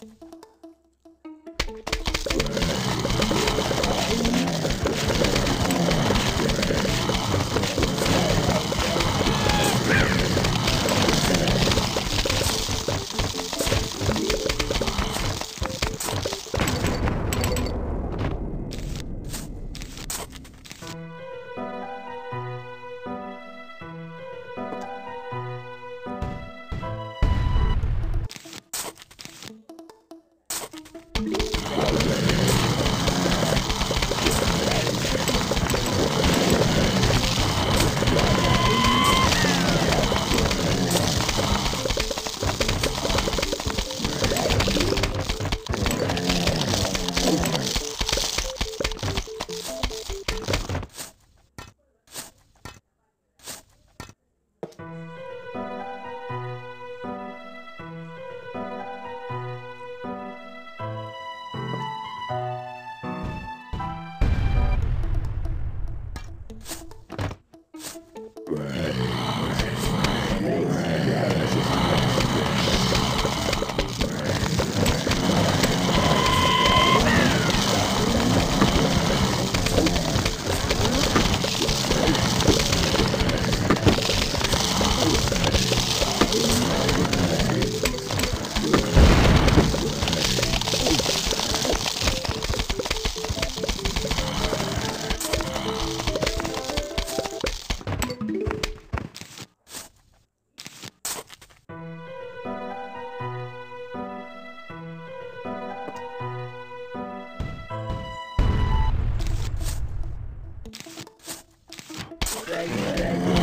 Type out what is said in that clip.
Thank Right